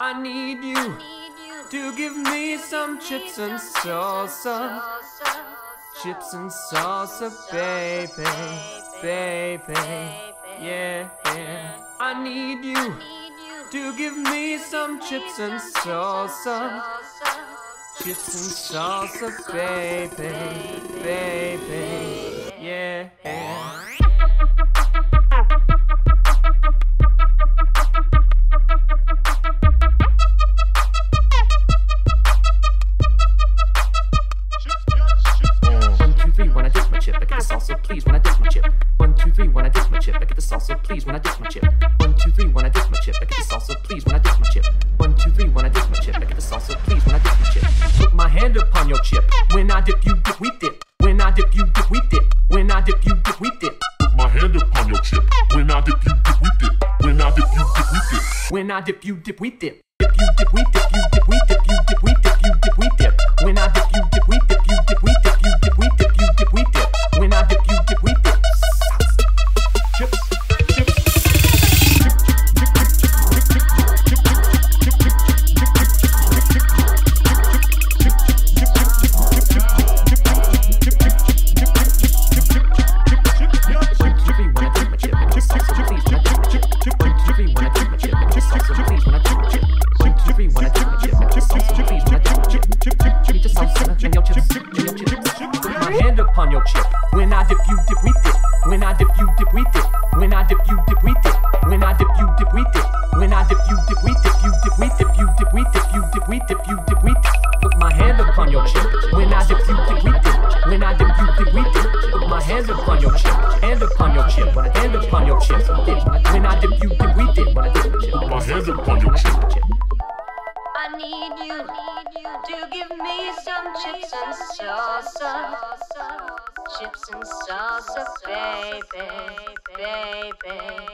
I need you to give me some chips and salsa. Chips and salsa, baby, baby, yeah, yeah. I need you to give me some chips and salsa. Chips and salsa, baby, baby, I get the salsa, please, when I dip my chip. One, two, three, when I dip my chip, I get the salsa, please, when I dip my chip. One, two, three, when I dip my chip, I get the salsa, please, when I dip my chip. One, two, three, when I dip my chip, I get the salsa, please, when I dip my chip. Put my hand upon your chip. When I dip, you dip, we dip. When I dip, you dip, we dip. When I dip, you dip, we dip. Put my hand upon your chip. When I dip, you dip, we dip. When I dip, you dip, we dip. When I dip, you dip, we dip. Dip, you dip, we dip, and your chips, and your chips. Put my hand upon your chip. When I dip, you dip, we dip. When I dip, you dip, we dip. When I dip, you dip, we dip. When I dip, you dip, we dip. When I dip, you dip, we dip. You dip, we dip. You dip, we dip. You dip, we dip. You dip, we dip. Put my hand upon your chip. When I dip, you dip, we dip. When I dip, you dip, we dip. Put my hand upon your chip. Hand upon your chip. Hand upon your chip. When I dip, you dip, we dip. When I dip chip. Put my hand upon your chip. I need you to give me some chips and salsa. Chips and salsa, baby, baby.